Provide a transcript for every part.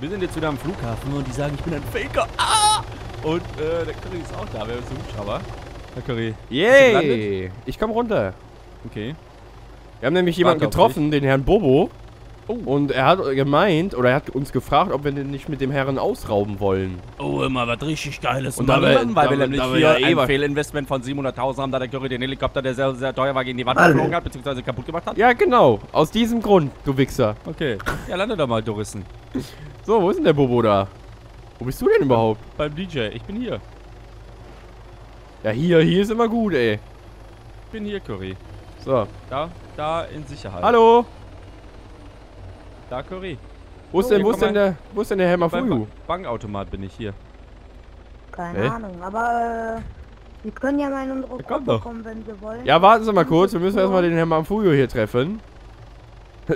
Wir sind jetzt wieder am Flughafen und die sagen, ich bin ein Faker. Ah! Und äh, der Curry ist auch da, wer ist der Hubschrauber? Herr Curry. Yay! Ich komm runter. Okay. Wir haben nämlich jemanden getroffen, den Herrn Bobo. Oh. Und er hat gemeint, oder er hat uns gefragt, ob wir den nicht mit dem Herren ausrauben wollen. Oh, immer was richtig Geiles. Und da wir- machen, weil da wir wir- nämlich da wir hier ja ein eh Fehlinvestment von 700.000 haben, da der Curry den Helikopter, der sehr, sehr teuer war, gegen die Wand geflogen hat, beziehungsweise kaputt gemacht hat. Ja, genau. Aus diesem Grund, du Wichser. Okay. Ja, lande da mal, Dorissen. So, wo ist denn der Bobo da? Wo bist du denn überhaupt? Beim DJ. Ich bin hier. Ja, hier, hier ist immer gut, ey. Ich bin hier, Curry. So. Da, da in Sicherheit. Hallo? Da, Curry. Wo ist Oh, denn, wo ist denn der, wo ist denn der Fuju? Ba- Bankautomat bin ich hier. Keine Hä? Ahnung, aber äh, Sie können ja mal in unsere Gruppe doch. kommen, wenn Sie wollen. Ja, warten Sie mal kurz. Wir müssen erstmal den Helmer Fuju hier treffen.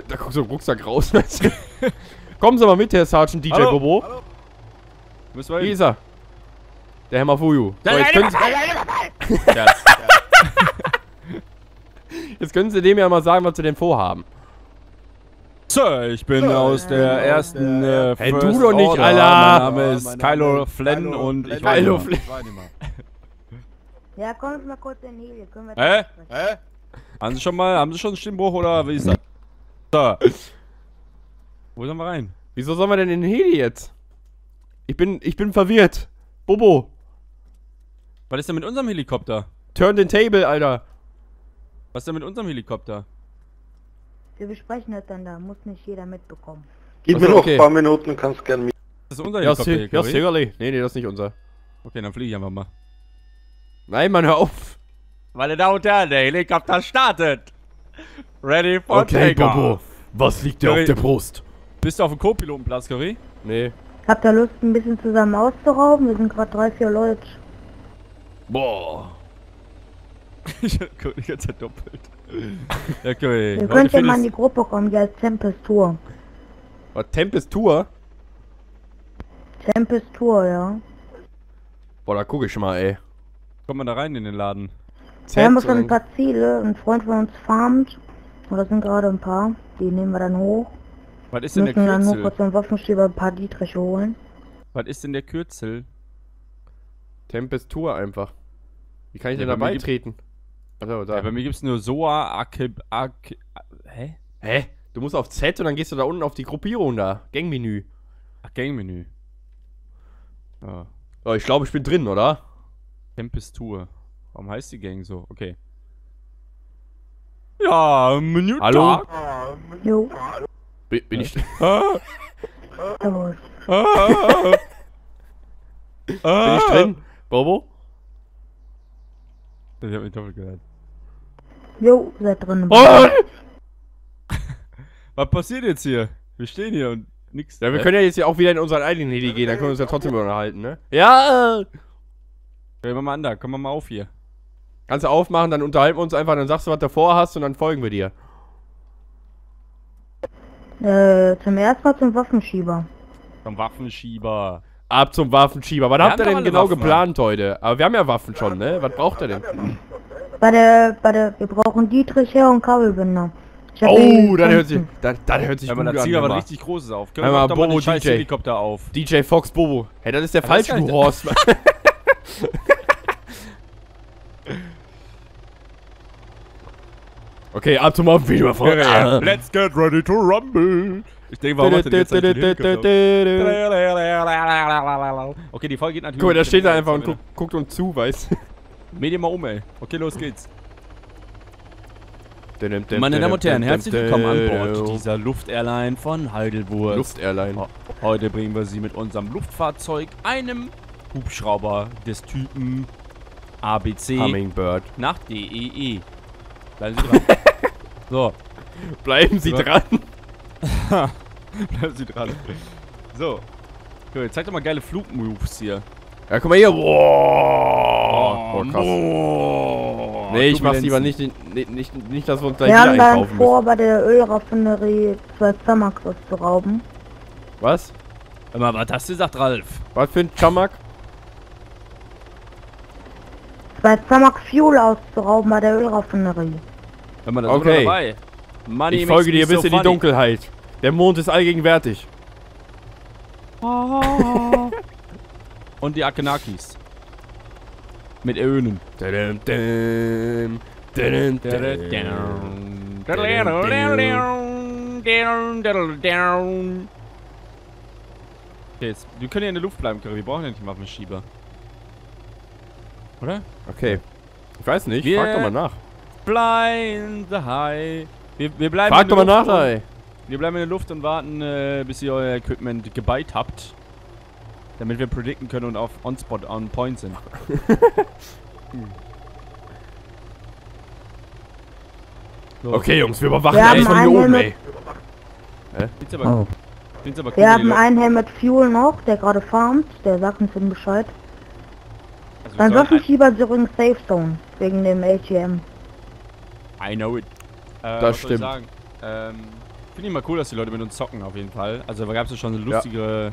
Da guckt so ein Rucksack raus. Kommen Sie mal mit, Herr Sergeant DJ Hallo? Bobo. Müssen wir Hier hin? ist er. Der Helmer Fuju. So, jetzt, können Sie, jetzt können Sie dem ja mal sagen, was Sie denn vorhaben. Sir, ich bin aus der ersten äh, Hey, du First doch nicht, Order. Alter. Mein Name ist Kylo Flenn und ich war Kylo Flenn. Ja, kommen Sie mal kurz in Heli, können wir Hä? sprechen. Haben Sie schon mal, haben Sie schon einen Stimmbruch oder wie ist das? So. Wo sollen wir rein? Wieso sollen wir denn in den Heli jetzt? Ich bin, ich bin verwirrt. Bobo, Was ist denn mit unserem Helikopter? turn den Table, Alter. Was ist denn mit unserem Helikopter? Wir besprechen das dann da, muss nicht jeder mitbekommen. Gib Ach mir noch okay. ein paar Minuten, kannst gern mit. Das ist unser Ja, Helikopter, ja, Curry? sicherlich. Nee, nee, das ist nicht unser. Okay, dann fliege ich einfach mal. Nein, Mann, hör auf. Meine Damen und Herren, der Helikopter startet. Ready for takeoff. Was liegt dir auf der Brust? Bist du auf dem Co-Pilotenplatz, Curry? Nee. Habt ihr Lust, ein bisschen zusammen auszurauben? Wir sind gerade drei, vier Leute. Boah. ich guck die ganze Zeit doppelt. Ja, Curry. Ihr könnt ja mal in das- die Gruppe kommen, die heißt Tempest Tour. Was, Tempest Tour? Tempest Tour, ja. Boah, da guck ich mal, ey. Kommt man da rein in den Laden? Wir haben schon ein und- paar Ziele. Ein Freund von uns farmt. Oder sind gerade ein paar. Die nehmen wir dann hoch. Was ist denn der Müssen dann nur Kürzel? kurz im Waffenschieber ein paar Dietriche holen. Was ist denn der Kürzel? Tempest Tour einfach. Wie kann ich Ja, denn da beitreten? Achso, da. Ja, bei mir gibt's nur Soa, Akib, Ak... Hä? Hä? Du musst auf Z und dann gehst du da unten auf die Gruppierung da. Gangmenü. Ach, Gangmenü. Ja. Oh, ich glaube, ich bin drin, oder? Tempest Tour. Warum heißt die Gang so? Okay. Ja, Menü Hallo? Tag. Jo, Bin, bin ich Ah, jawohl. ah, Bin ah. ich drin? Bobo? Ich hab mich doppelt gehört. Jo, seid drin. Oh! Was passiert jetzt hier? Wir stehen hier und nix. Ja, wir können ja jetzt ja auch wieder in unseren eigenen Heli gehen, dann können wir uns ja trotzdem unterhalten, ne? Ja! Drehen wir mal an da, komm mal mal auf hier. Kannst du aufmachen, dann unterhalten wir uns einfach, dann sagst du, was du vorhast und dann folgen wir dir. Äh, zum ersten Mal zum Waffenschieber. Vom Waffenschieber. Ab zum Waffenschieber. Was Wir habt ihr denn genau Waffen. geplant heute? Aber wir haben ja Waffen schon, ne? Was braucht ihr denn? Bei der, bei der, wir brauchen Dietriche und Kabelbinder. Oh, das hört sich, das, das hört sich Ja, gut aber da an. mal. richtig Großes auf. Können wir mal, doch mal Bobo scheiß DJ. Helikopter auf. DJ Fox Bobo. Hey, das ist der Ja, das falsche ja- du Horst. okay, ab zum Waffenschieber. Ja, Let's get ready to rumble. Ich denke, warum macht denn jetzt auf? Okay, die Folge geht natürlich. Guck mal, da mit steht er einfach und guckt, guckt uns zu, weißt du? Medi mal um, ey. Okay, los geht's. Meine Damen und Herren, herzlich willkommen an Bord dieser Luftairline von Heidelburg. Luftairline. Heute bringen wir Sie mit unserem Luftfahrzeug, einem Hubschrauber des Typen ABC, Hummingbird. nach DEE. Bleiben Sie dran. so, Bleiben Sie dran. bleiben Sie dran. So. Cool, zeig doch mal geile Flugmoves hier. Ja, guck mal hier. Boah. Oh, krass. Boah, Nee, ich mach's lieber nicht, nicht, nicht, nicht, dass wir uns gleich Wir wieder haben dann einkaufen vor, bei der Ölraffinerie zwei Zamax auszurauben. Was? Hör mal, was hast du gesagt, Ralf? Was für ein Chamak? Zwei Zamax Fuel auszurauben bei der Ölraffinerie. Hör mal, da Okay. dabei. Money Ich folge dir bis so in die. Dunkelheit. Der Mond ist allgegenwärtig. Und die Akenakis. Mit dum, Okay, jetzt, wir können ja in der Luft bleiben, Curry. Wir brauchen ja nicht Waffenschieber. Oder? Okay. Ich weiß nicht, Wir- frag doch mal nach. Fly in the high. Wir, wir bleiben Frag in doch der mal Luft nach, und- ey. Wir bleiben in der Luft und warten, äh, bis ihr euer Equipment gebeit habt. Damit wir predikten können und auf on-spot, on point sind. So, Okay, Jungs, wir überwachen Wir alles haben von hier einen oben, mit- ey. Sieht's aber, Oh. aber Wir haben einen hier mit Fuel noch, der gerade farmt. Der sagt uns den Bescheid. Also wir Mein sollen Waffenschieber ist übrigens Safe Zone. Wegen dem ATM. I know it. Äh, Das soll stimmt. sagen? Ähm, Finde ich mal cool, dass die Leute mit uns zocken, auf jeden Fall. Also da gab es ja schon so lustige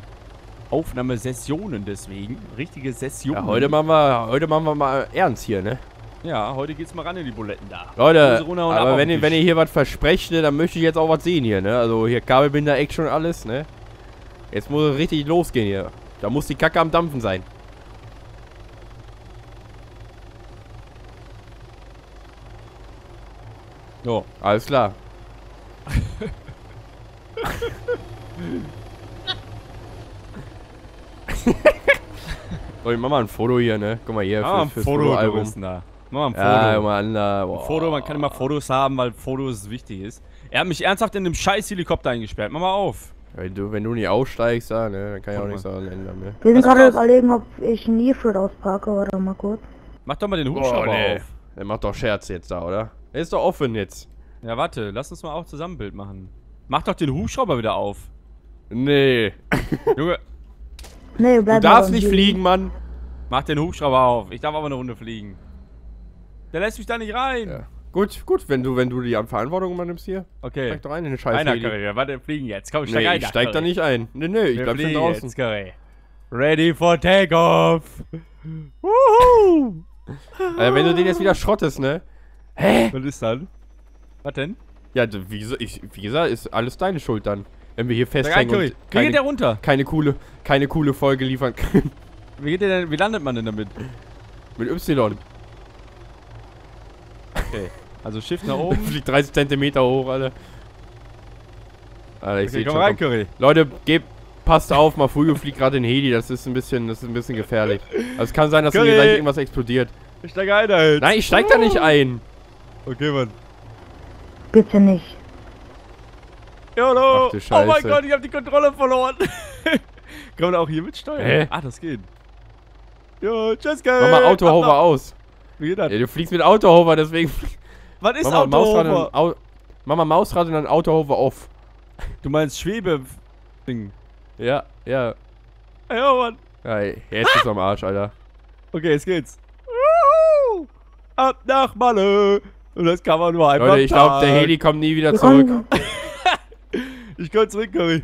Aufnahmesessionen deswegen. Richtige Sessionen. Ja, heute machen wir, heute machen wir mal ernst hier, ne? Ja, heute geht's mal ran in die Buletten da. Leute, aber wenn ihr, wenn ihr hier was versprecht, ne, dann möchte ich jetzt auch was sehen hier, ne? Also hier Kabelbinder, Action alles, ne? Jetzt muss es richtig losgehen hier. Da muss die Kacke am Dampfen sein. So, Alles klar. so, ich mach mal ein Foto hier, ne? Guck mal hier, mach mal ein fürs, Foto, Fotoalbum. bist da. Mach mal ein Foto. Ja, an da. Ein Boah. Foto, man kann immer Fotos haben, weil Fotos wichtig ist. Er hat mich ernsthaft in einem scheiß Helikopter eingesperrt. Mach mal auf. Wenn du, wenn du nicht aussteigst, da, ne, dann kann ich auch nichts daran ändern, ne? Wir sind gerade überlegen, ob ich E-Fruit ausparke. Warte mal kurz. Mach doch mal den Hubschrauber auf. Der macht doch Scherz jetzt da, oder? Der ist doch offen jetzt. Ja, warte, lass uns mal auch zusammen ein Bild machen. Mach doch den Hubschrauber wieder auf. Nee. Junge, Nee, Du bleib darfst mal nicht fliegen, Mann. mach den Hubschrauber auf. Ich darf aber eine Runde fliegen. Der lässt mich da nicht rein. Ja. Gut, gut, wenn du, wenn du die Verantwortung übernimmst hier, Okay. steig doch ein in den Scheiß. Einer. Curry. Warte, wir fliegen jetzt. Komm, steig Nee, ein. ich steig da nicht ein. Nee, nee, ich Wir bleib schon draußen. jetzt, Curry. Ready for takeoff. Wuhu. Also, wenn du den jetzt wieder schrottest, ne? Was ist dann? Was denn? Ja, wie, so- ich, wie gesagt, ist alles deine Schuld dann. Wenn wir hier festhängen Curry. und Wie geht der keine, runter? keine coole, keine coole Folge liefern können. Wie, geht der denn, wie landet man denn damit? Mit Y. Okay. Also Shift nach oben. fliegt 30 Zentimeter hoch, Alter. Alter, ich Okay, seh komm schon. rein, komm. Curry. Leute, gebt, passt auf, Mafuyo fliegt gerade in Heli, das ist ein bisschen, das ist ein bisschen gefährlich. Also es kann sein, dass hier Curry. gleich irgendwas explodiert. Ich steig ein, Alter. Nein, ich steig da nicht ein. Okay, Mann. Bitte nicht. YOLO. Oh mein. Gott, ich hab die Kontrolle verloren. Kann man auch hier mitsteuern? Hä? Ah, das geht. Jo, tschüss, Curry. Mach mal Autohover aus. Wie geht das? Ja, du fliegst mit Autohover, deswegen. Was ist Autohover? Au Mach mal Mausrad und dann Autohover off. Du meinst Schwebe-Ding. Ja, ja. Ja, Mann. Ja, jetzt ist am Arsch, Alter. Okay, jetzt geht's. Wuhu. Ab nach Malle. Und das kann man nur einmal Leute, ich glaube, der. Heli kommt nie wieder zurück. Ich komm zurück, Curry.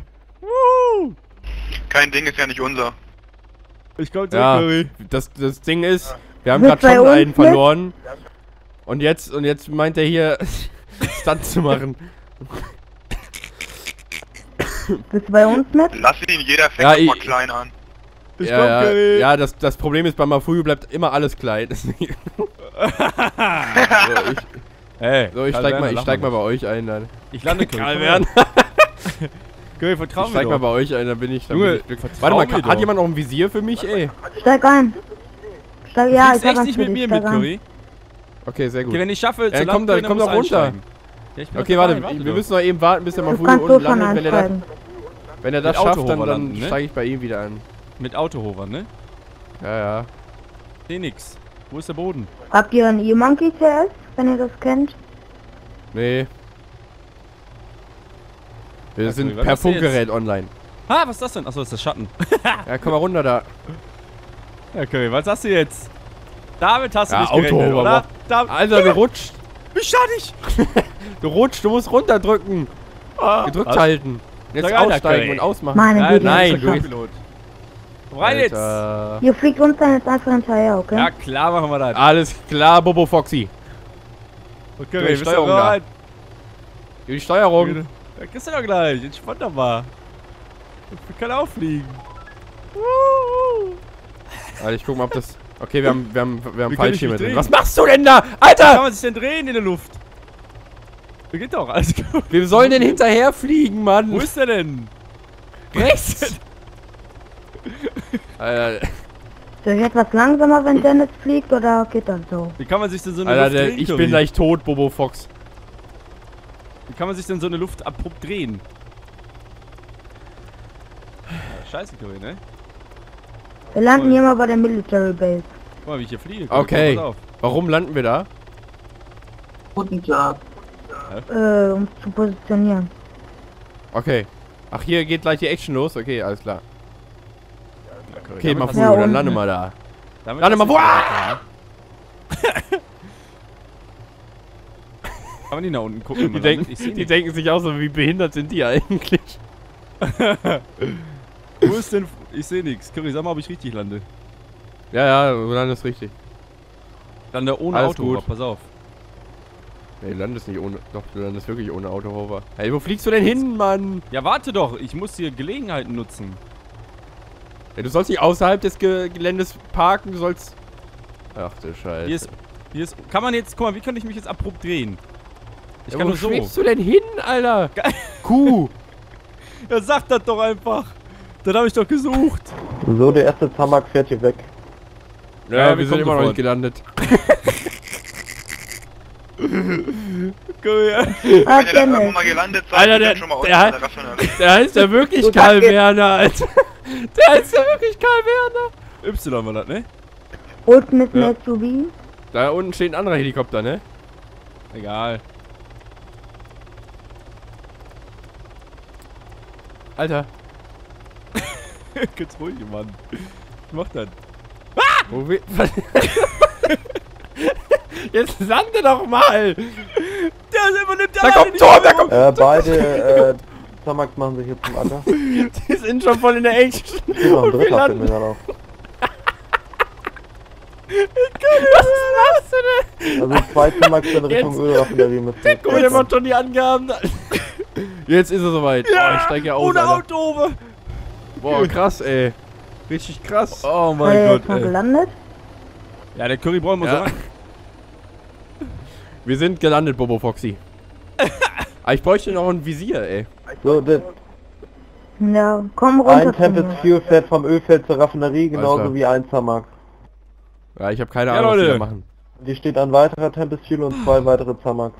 Kein Ding ist ja nicht unser. Ich komm zurück, Ja, Curry. das, das Ding ist, wir haben gerade schon einen mit? verloren. Und jetzt, und jetzt meint er hier, Stunt zu machen. bist du bei uns mit? Lass ihn, jeder fängt Ja, doch mal ich- klein an. Ich ja, komm, ja, Curry. ja das, das Problem ist, bei Mafuyu bleibt immer alles klein. Deswegen- so, ich, Hey, so, ich Karl steig Werner, mal, ich steig mal bei euch ein dann. Ich lande. Karl komm Werner. Curry, vertrau Ich mir steig doch. mal bei euch ein, dann bin ich. Dann Junge, bin ich Warte mal, kann, doch. hat jemand noch ein Visier für mich, ey? Steig ein. Steig, ja, ich hab echt nicht mit mir Steig mit. Curry. Okay, sehr gut. Okay, wenn ich schaffe, Ja, zu komm landen, da- dann komm doch runter. Ja, ich Okay, doch warte, dabei, wir doch. müssen noch eben warten, bis der so unten landet. Wenn er das, wenn er das schafft, dann, dann ne? steige ich bei ihm wieder an. Mit Autohover, ne? Ja, ja. Seh nix. Wo ist der Boden? Habt ihr einen E-Monkey CS, wenn ihr das kennt? Nee. Wir sind per? Funkgerät online. Ah, was ist das denn? Achso, das ist der Schatten. Ja, komm mal runter da. Ja, Curry, was hast du jetzt? Damit hast du Ja, nicht gerechnet, Autohover, oder? Alter, du rutscht. wie schattig! Du rutscht, du musst runterdrücken. Gedrückt Was? halten. Jetzt Sag aussteigen und ausmachen. Meine Nein, Güte. nein, das ist du- geschafft. Pilot. Rein jetzt! Ihr fliegt uns dann jetzt einfach hinterher, okay? Ja, klar machen wir das. Alles klar, Bobo Foxy. Okay, bist Steuerung da. bereit? Die Steuerung. Ja, kriegst du doch gleich. Entspann doch mal. Wir können auch fliegen. Also ich guck mal, ob das... Okay, wir haben, wir haben, wir haben kann ich Fallschirme drin. Was machst du denn da? Wie kann Alter! man sich denn drehen in der Luft? Geht doch, alles gut. Wir sollen denn hinterherfliegen, Mann. Wo ist der denn? rechts? Alter, Soll ich etwas langsamer, wenn Dennis fliegt, oder geht das so? Wie kann man sich denn so eine Alter Luft der, drehen, ich Curry? bin gleich tot, Bobo Fox. Wie kann man sich denn so eine Luft abrupt drehen? Ja, scheiße, Curry, ne? Wir landen hier mal bei der Military Base. Guck mal, wie ich hier fliege. Curry, Okay. Warum landen wir da? Guten Tag. Äh, um zu positionieren. Okay. Ach, hier geht gleich die Action los. Okay, alles klar. Okay, mal Ja, dann lande mal da. damit Lande mal wo- Kann man die nach unten gucken? Die denken, die denken sich auch so, wie behindert sind die eigentlich? Wo ist denn... Ich sehe nichts. Curry, sag mal, ob ich richtig lande. Ja, ja, du landest richtig. Lande ohne Alles Auto, gut. pass auf. Nee, du landest nicht ohne. Doch, du landest wirklich ohne Autohover. Hey, wo fliegst du denn hin, Mann? Ja, warte doch. Ich muss hier Gelegenheiten nutzen. Ja, du sollst nicht außerhalb des Ge Geländes parken, du sollst. Ach du Scheiße. Hier ist... Hier ist... Kann man jetzt... Guck mal, wie kann ich mich jetzt abrupt drehen? Ich ja, kann wo nur so. schwebst du denn hin, Alter? Kuh! Ja, sag das doch einfach. Das habe ich doch gesucht. So, der erste Zamak fährt hier weg. Ja, Ja, wir wir sind immer noch nicht gelandet. Ah, Wenn ihr irgendwann Dennis. mal gelandet seid, Alter, der- schon mal der der heißt ja wirklich Karl. Werner, Alter. Der heißt ja wirklich Karl Werner. Y war das, ne? Ist ein Ja. SUV. Da unten steht ein anderer Helikopter, ne? Egal. Alter. Ganz ruhig, Mann. Mach das. Wo will. Was? Jetzt lande doch mal! Der übernimmt Da kommt Tor, da kommt. Äh, beide äh, Zamaks machen sich jetzt zum Acker. Die sind schon voll in der Action. Noch ein dritter finden wir dann auch. Was machst du denn? Also zwei Zamaks in Richtung Jetzt. Ölraffinerie müssen. Guck mal, der macht schon die Angaben. Jetzt ist er soweit. oh, ich steige ja aus. Ohne Alter. Auto. Boah, krass, ey. Richtig krass. Oh mein ihr Gott, jetzt mal ey. gelandet? Ja, der Curry brauchen wir Ja. so ran. Wir sind gelandet, Bobo Foxy. Aber ich bräuchte noch ein Visier, ey. So, der, Ja, komm runter ein Tempest. Fuel fährt vom Ölfeld zur Raffinerie, genauso wie ein Zamak. Ja, ich habe keine Ja, Ahnung, was die Leute. da machen. Hier steht ein weiterer Tempest Fuel und zwei weitere Zamaks.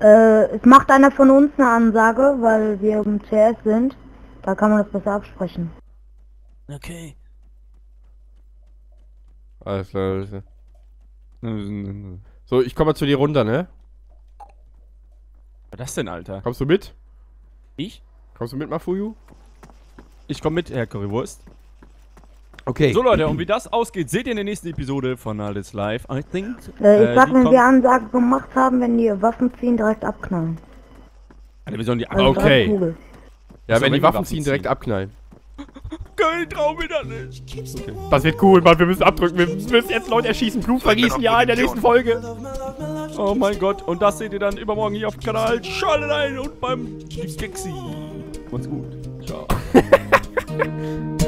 Äh, es macht einer von uns eine Ansage, weil wir im CS sind. Da kann man das besser absprechen. Okay. Alles klar. alles klar. So, ich komme mal zu dir runter, ne? Was das denn, Alter? Kommst du mit? Ich? Kommst du mit, Mafuyu? Ich komme mit, Herr Currywurst. Okay. So Leute, und wie das ausgeht, seht ihr in der nächsten Episode von Alles Live. I think. Äh, ich Äh, sag, die wenn wir Ansage gemacht haben, wenn die Waffen ziehen, direkt abknallen. Alter, wir sollen die Also. Okay. Ja, wenn die wenn Waffen die Waffen ziehen, direkt abknallen. Curry, trau mir das nicht. Das wird cool, Mann. Wir müssen abdrücken. Wir müssen jetzt Leute erschießen. Blut vergießen. Ja, in der nächsten Folge. Oh mein Gott, und das seht ihr dann übermorgen hier auf dem Kanal. Schaltet ein und beim Gexi. Macht's gut. Ciao.